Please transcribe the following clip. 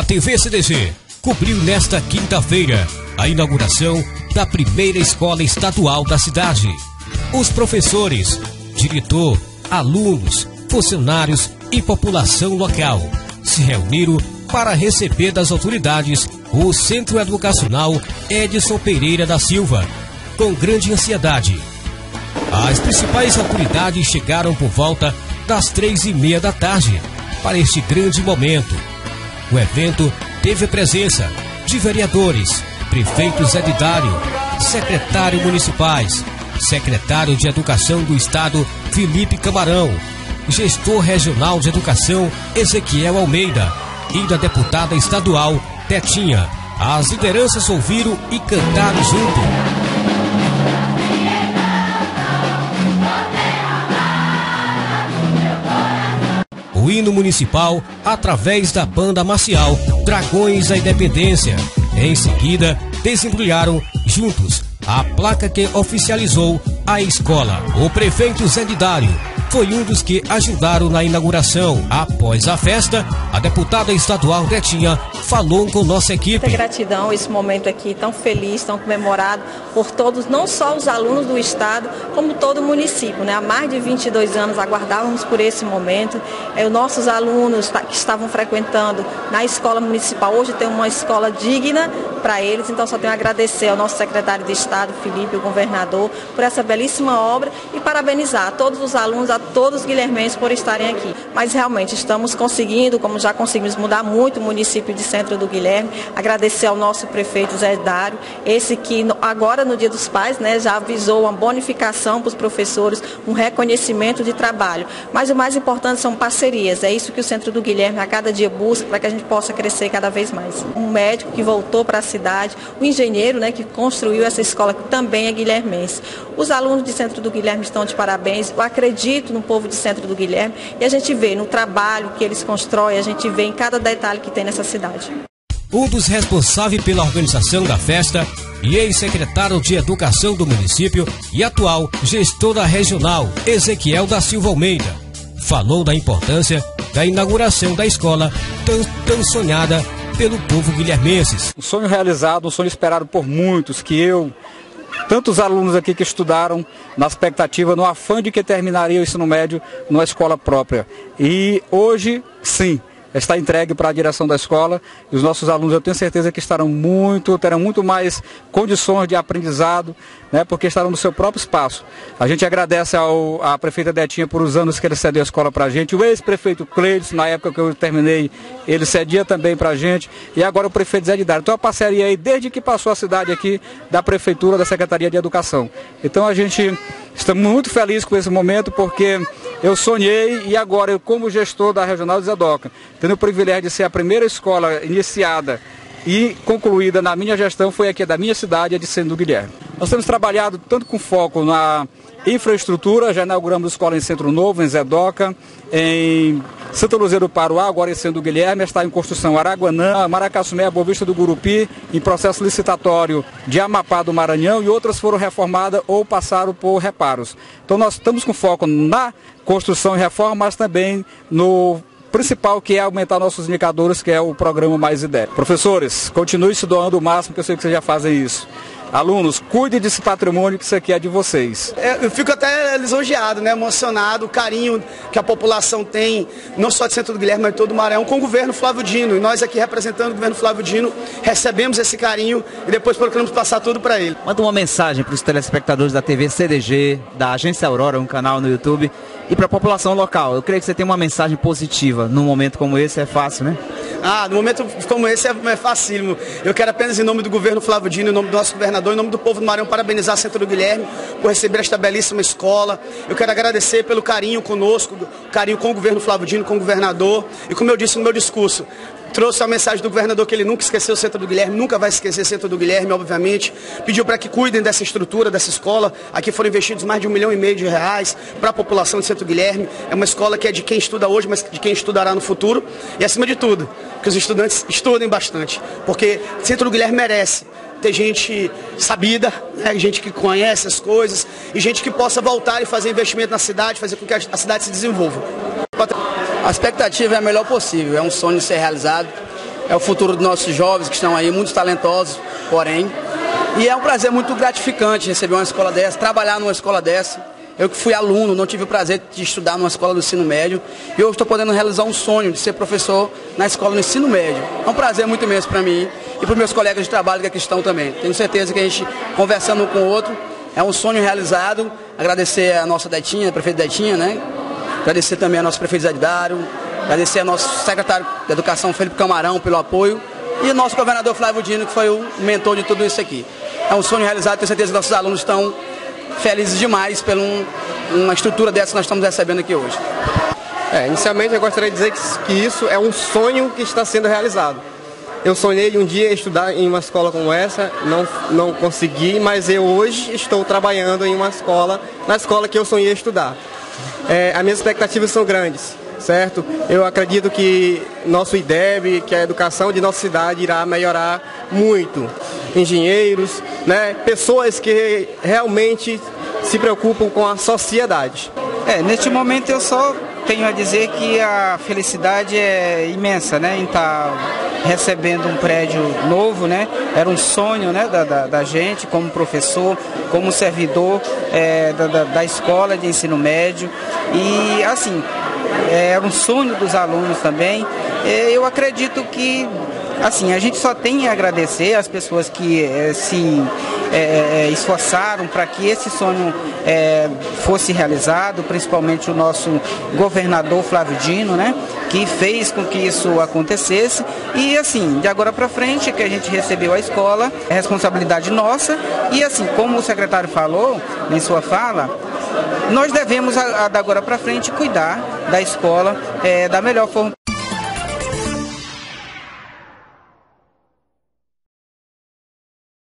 A TV CDG cobriu nesta quinta-feira a inauguração da primeira escola estadual da cidade. Os professores, diretor, alunos, funcionários e população local se reuniram para receber das autoridades o Centro Educacional Edson Pereira da Silva, com grande ansiedade. As principais autoridades chegaram por volta das três e meia da tarde para este grande momento. O evento teve presença de vereadores, prefeitos Edidário, secretário municipais, secretário de Educação do Estado Felipe Camarão, gestor regional de educação Ezequiel Almeida e da deputada estadual Tetinha. As lideranças ouviram e cantaram junto. O hino municipal através da banda marcial Dragões da Independência. Em seguida, desembrulharam juntos a placa que oficializou a escola. O prefeito Zé Didário foi um dos que ajudaram na inauguração. Após a festa, a deputada estadual Netinha falou com nossa equipe. Muita gratidão esse momento aqui tão feliz, tão comemorado por todos, não só os alunos do estado, como todo o município. Né? Há mais de 22 anos aguardávamos por esse momento. É, os nossos alunos que estavam frequentando na escola municipal, hoje tem uma escola digna para eles, então só tenho a agradecer ao nosso secretário de Estado, Felipe, o governador, por essa belíssima obra e parabenizar a todos os alunos, a todos os guilhermenses por estarem aqui. Mas realmente estamos conseguindo, como já conseguimos mudar muito o município de Centro do Guilherme, agradecer ao nosso prefeito Zé Dário, esse que agora no Dia dos Pais né, já avisou uma bonificação para os professores, um reconhecimento de trabalho. Mas o mais importante são parcerias, é isso que o Centro do Guilherme a cada dia busca para que a gente possa crescer cada vez mais. Um médico que voltou para a cidade, o engenheiro né, que construiu essa escola, que também é guilhermense. Os alunos de Centro do Guilherme estão de parabéns, eu acredito no povo de Centro do Guilherme e a gente vê no trabalho que eles constroem, a gente vê em cada detalhe que tem nessa cidade. Um dos responsáveis pela organização da festa e ex-secretário de Educação do município e atual gestora regional, Ezequiel da Silva Almeida, falou da importância da inauguração da escola tão, tão sonhada pelo povo guilhermenses. Um sonho realizado, um sonho esperado por muitos, que eu, tantos alunos aqui que estudaram na expectativa, no afã de que terminaria o ensino médio numa escola própria. E hoje, sim, está entregue para a direção da escola e os nossos alunos eu tenho certeza que estarão muito, terão muito mais condições de aprendizado, né, porque estarão no seu próprio espaço. A gente agradece ao, à prefeita Detinha por os anos que ele cedeu a escola para a gente, o ex-prefeito Cleides, na época que eu terminei, ele cedia também para a gente, e agora o prefeito Zé de Dário. Então a parceria aí, desde que passou a cidade aqui, da Prefeitura, da Secretaria de Educação. Então a gente está muito feliz com esse momento, porque eu sonhei e agora eu, como gestor da Regional de Zedoca, tendo o privilégio de ser a primeira escola iniciada e concluída na minha gestão foi aqui da minha cidade, a de Sendo Guilherme. Nós temos trabalhado tanto com foco na infraestrutura, já inauguramos escola em Centro Novo, em Zedoca, em Santa Luzia do Paruá, agora em Sendo Guilherme, está em construção Araguanã, Boa Vista do Gurupi, em processo licitatório de Amapá do Maranhão e outras foram reformadas ou passaram por reparos. Então nós estamos com foco na construção e reforma, mas também no principal que é aumentar nossos indicadores, que é o programa Mais Ideia. Professores, continue se doando o máximo, que eu sei que vocês já fazem isso. Alunos, cuide desse patrimônio que isso aqui é de vocês. É, eu fico até lisonjeado, né, emocionado, o carinho que a população tem, não só de Centro do Guilherme, mas de todo o Maranhão, com o governo Flávio Dino. E nós aqui representando o governo Flávio Dino, recebemos esse carinho e depois procuramos passar tudo para ele. Manda uma mensagem para os telespectadores da TV CDG, da Agência Aurora, um canal no YouTube, e para a população local. Eu creio que você tem uma mensagem positiva num momento como esse, é fácil, né? Ah, no momento como esse é, é facílimo. Eu quero apenas, em nome do governo Flávio Dino, em nome do nosso governador, em nome do povo do Maranhão, parabenizar a Centro Guilherme por receber esta belíssima escola. Eu quero agradecer pelo carinho conosco, carinho com o governo Flávio Dino, com o governador. E como eu disse no meu discurso, trouxe a mensagem do governador que ele nunca esqueceu o Centro do Guilherme, nunca vai esquecer o Centro do Guilherme, obviamente. Pediu para que cuidem dessa estrutura, dessa escola. Aqui foram investidos mais de um milhão e meio de reais para a população de Centro Guilherme. É uma escola que é de quem estuda hoje, mas de quem estudará no futuro. E acima de tudo, que os estudantes estudem bastante, porque Centro do Guilherme merece ter gente sabida, né, gente que conhece as coisas e gente que possa voltar e fazer investimento na cidade, fazer com que a cidade se desenvolva. A expectativa é a melhor possível, é um sonho ser realizado. é o futuro dos nossos jovens que estão aí, muitos talentosos, porém. E é um prazer muito gratificante receber uma escola dessa, trabalhar numa escola dessa. Eu que fui aluno, não tive o prazer de estudar numa escola do ensino médio. E hoje estou podendo realizar um sonho de ser professor na escola do ensino médio. É um prazer muito imenso para mim e para os meus colegas de trabalho que aqui estão também. Tenho certeza que a gente, conversando um com o outro, é um sonho realizado. Agradecer a nossa Detinha, a prefeita Detinha, né? Agradecer também a nosso prefeito Zadidário, agradecer ao nosso secretário de Educação, Felipe Camarão, pelo apoio. E o nosso governador Flávio Dino, que foi o mentor de tudo isso aqui. É um sonho realizado, tenho certeza que nossos alunos estão felizes demais por um, uma estrutura dessa que nós estamos recebendo aqui hoje. É, inicialmente eu gostaria de dizer que, que isso é um sonho que está sendo realizado. Eu sonhei um dia estudar em uma escola como essa, não, não consegui, mas eu hoje estou trabalhando em uma escola, na escola que eu sonhei estudar. É, as minhas expectativas são grandes, certo? Eu acredito que nosso IDEB, que a educação de nossa cidade irá melhorar muito. Engenheiros, né, pessoas que realmente se preocupam com a sociedade. É, neste momento eu só tenho a dizer que a felicidade é imensa, né, em estar tá recebendo um prédio novo, né, era um sonho, né, da, da, da gente como professor, como servidor é, da, da, da escola de ensino médio e assim é, era um sonho dos alunos também. Eu acredito que assim a gente só tem a agradecer às pessoas que é, se é, esforçaram para que esse sonho fosse realizado, principalmente o nosso governador Flávio Dino, né, que fez com que isso acontecesse. E assim, de agora para frente que a gente recebeu a escola, é responsabilidade nossa. E assim, como o secretário falou em sua fala, nós devemos, da agora para frente, cuidar da escola é, da melhor forma